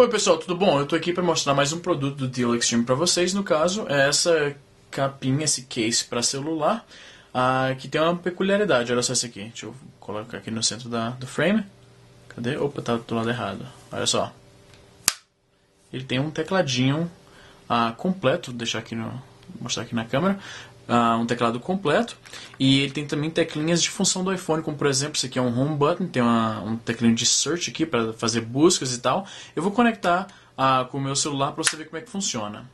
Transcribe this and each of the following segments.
Oi pessoal, tudo bom? Eu tô aqui para mostrar mais um produto do Deal Extreme para vocês. No caso, é essa capinha, esse case para celular, ah, que tem uma peculiaridade. Olha só isso aqui. Deixa eu colocar aqui no centro da, do frame. Cadê? Opa, tá do lado errado. Olha só. Ele tem um tecladinho ah, completo, vou deixar aqui no, mostrar aqui na câmera, uh, um teclado completo. E ele tem também teclinhas de função do iPhone, como por exemplo, esse aqui é um home button, tem uma, um teclinho de search aqui para fazer buscas e tal. Eu vou conectar uh, com o meu celular para você ver como é que funciona.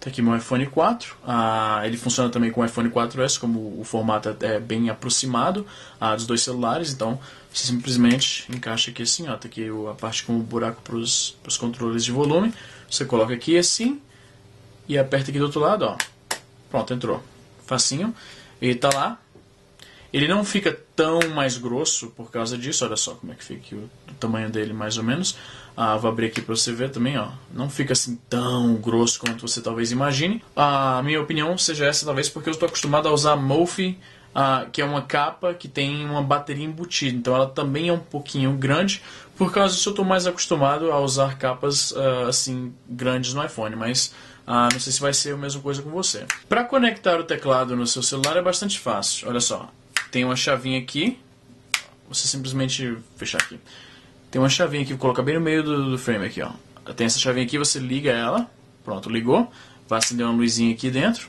Tá aqui meu iPhone 4, uh, ele funciona também com o iPhone 4S, como o formato é bem aproximado dos dois celulares, então você simplesmente encaixa aqui assim, ó, tá aqui a parte com o buraco para os controles de volume, você coloca aqui assim e aperta aqui do outro lado, ó, pronto, entrou facinho. Ele tá lá. Ele não fica tão mais grosso por causa disso. Olha só como é que fica o, o tamanho dele mais ou menos. Ah, vou abrir aqui para você ver também, ó. Não fica assim tão grosso quanto você talvez imagine. A minha opinião seja essa, talvez porque eu estou acostumado a usar Mophie, ah, que é uma capa que tem uma bateria embutida. Então ela também é um pouquinho grande. Por causa disso eu estou mais acostumado a usar capas ah, assim grandes no iPhone. Mas ah, não sei se vai ser a mesma coisa com você. Para conectar o teclado no seu celular é bastante fácil. Olha só, tem uma chavinha aqui. Você simplesmente fechar aqui. Tem uma chavinha aqui, vou colocar bem no meio do, do frame aqui, ó. Tem essa chavinha aqui, você liga ela. Pronto, ligou. Vai acender uma luzinha aqui dentro.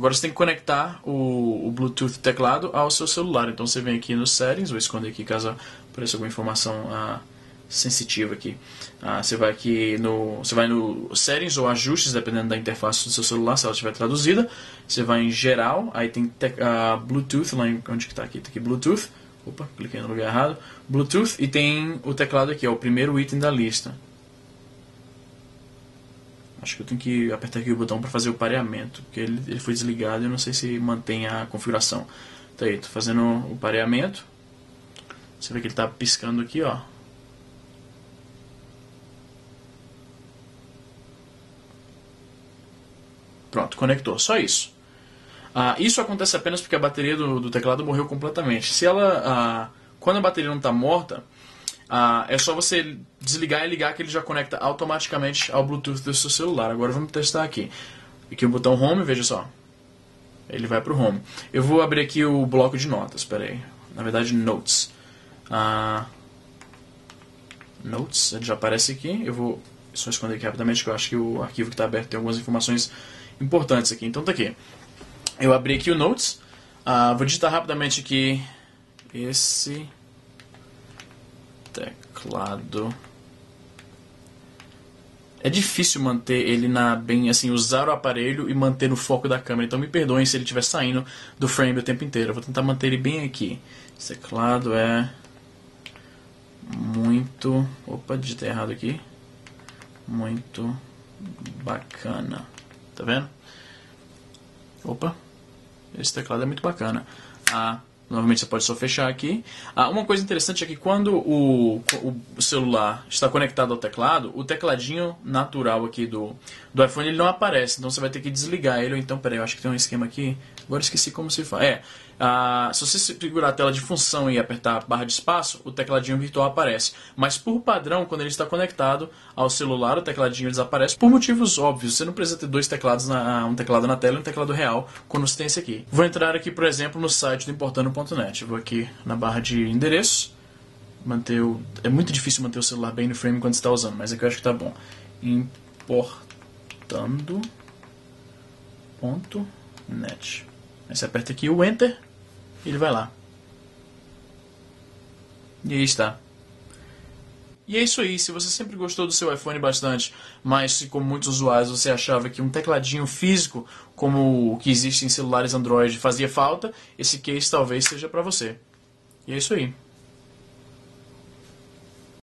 Agora você tem que conectar o, o, Bluetooth teclado ao seu celular. Então você vem aqui no Settings, vou esconder aqui caso apareça alguma informação ah, sensitiva aqui. Ah, você vai aqui no, você vai no settings ou ajustes, dependendo da interface do seu celular, se ela estiver traduzida. Você vai em geral, aí tem uh, Bluetooth, lá em, onde que está aqui? Tá aqui Bluetooth. Opa, cliquei no lugar errado. Bluetooth e tem o teclado aqui, é o primeiro item da lista. Acho que eu tenho que apertar aqui o botão para fazer o pareamento, porque ele, ele foi desligado e eu não sei se mantém a configuração. Tá aí, tô fazendo o pareamento. Você vê que ele está piscando aqui, ó. Pronto, conectou. Só isso. Ah, isso acontece apenas porque a bateria do, do teclado morreu completamente. Se ela, ah, quando a bateria não está morta, ah, é só você desligar e ligar que ele já conecta automaticamente ao Bluetooth do seu celular. Agora vamos testar aqui. Aqui o botão Home, veja só. Ele vai para o Home. Eu vou abrir aqui o bloco de notas, espera aí. Na verdade, Notes. Ah, notes, ele já aparece aqui. Eu vou só esconder aqui rapidamente, que eu acho que o arquivo que está aberto tem algumas informações importantes aqui. Então tá aqui. Eu abri aqui o Notes. Uh, vou digitar rapidamente aqui esse teclado. É difícil manter ele na bem assim, usar o aparelho e manter no foco da câmera. Então me perdoem se ele estiver saindo do frame o tempo inteiro. Eu vou tentar manter ele bem aqui. Esse teclado é muito. Opa, digitei errado aqui. Muito bacana. Tá vendo? Opa, esse teclado é muito bacana. Ah, novamente você pode só fechar aqui. Ah, uma coisa interessante é que quando o, o celular está conectado ao teclado, o tecladinho natural aqui do, do iPhone ele não aparece. Então você vai ter que desligar ele. Ou então, peraí, eu acho que tem um esquema aqui. Agora esqueci como se faz. É, se você segurar a tela de função e apertar a barra de espaço, o tecladinho virtual aparece. Mas por padrão, quando ele está conectado ao celular, o tecladinho desaparece por motivos óbvios. Você não precisa ter dois teclados, na, um teclado na tela e um teclado real quando você tem esse aqui. Vou entrar aqui, por exemplo, no site do importando.net. Vou aqui na barra de endereço. Manter o... É muito difícil manter o celular bem no frame quando está usando, mas aqui eu acho que está bom. Importando.net. Aí você aperta aqui o Enter ele vai lá. E aí está. E é isso aí, se você sempre gostou do seu iPhone bastante, mas se como muitos usuários você achava que um tecladinho físico, como o que existe em celulares Android, fazia falta, esse case talvez seja para você. E é isso aí.